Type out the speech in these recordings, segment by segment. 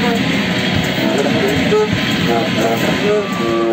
Thank you.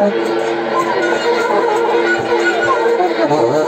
Oh,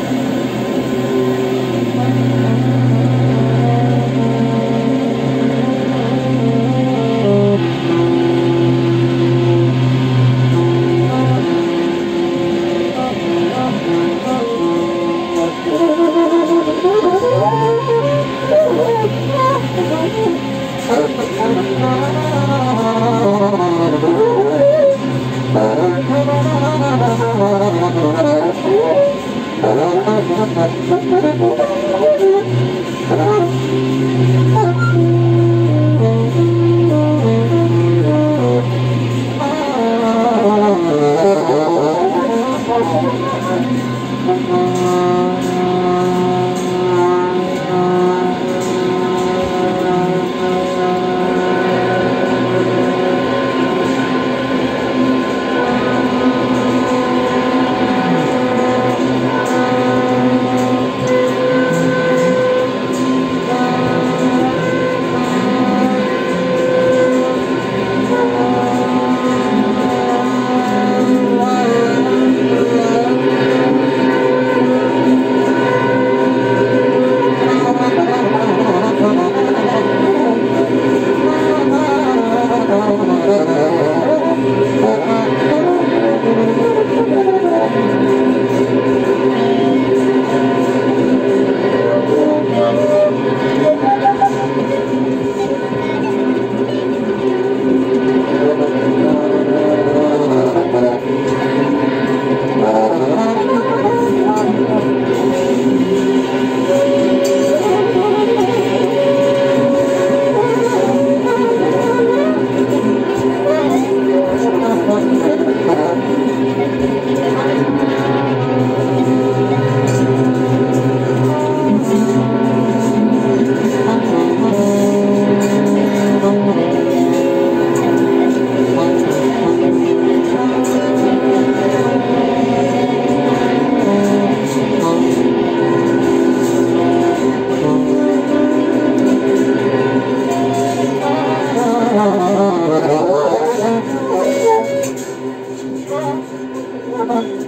어.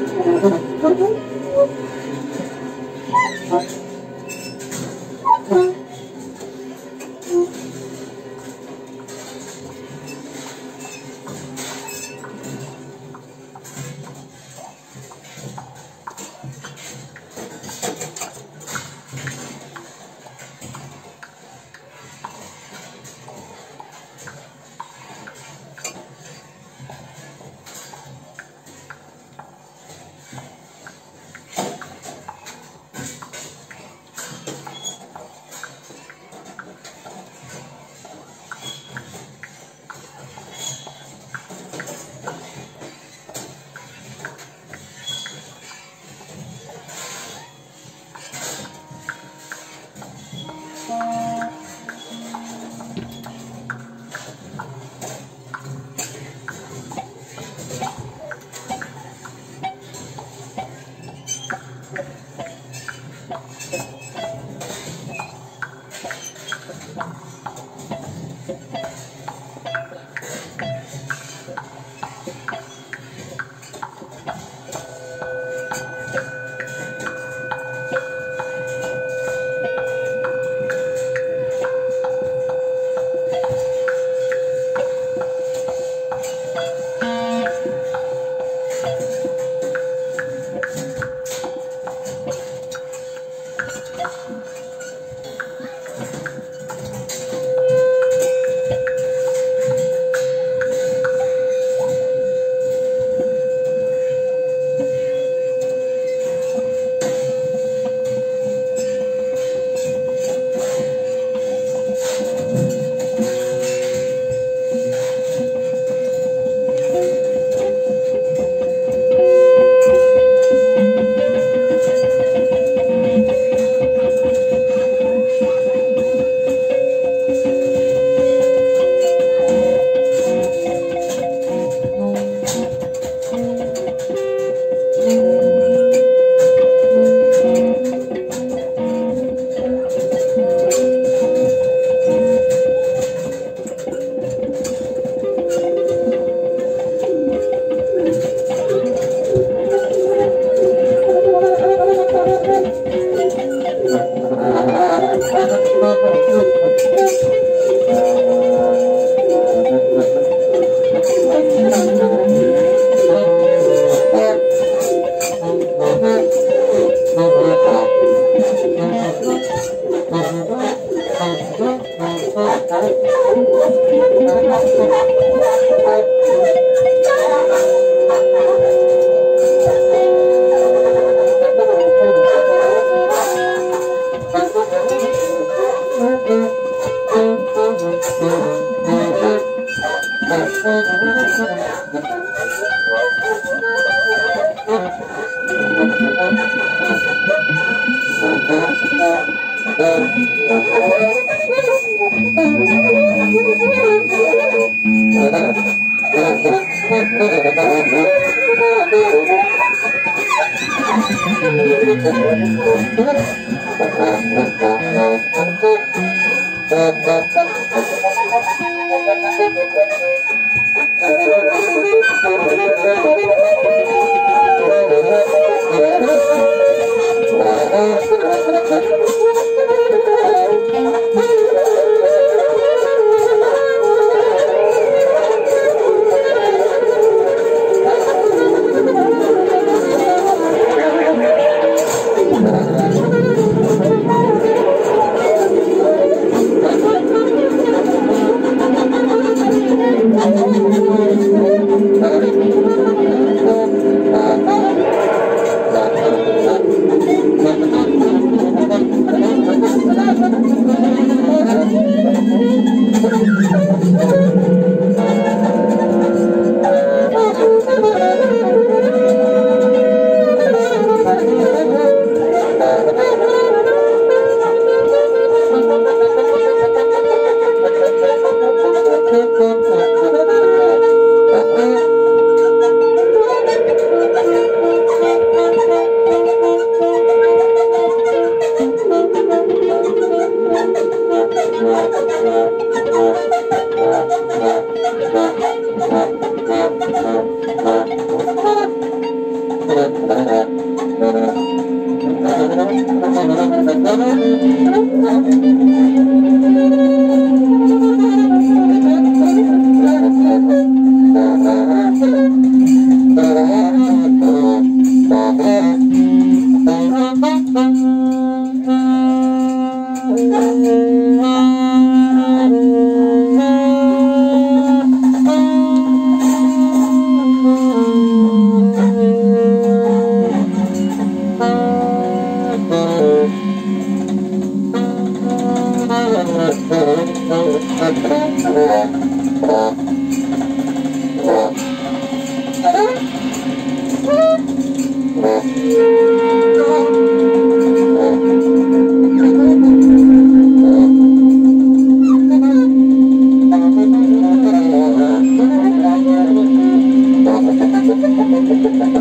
Thank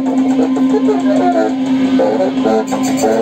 you.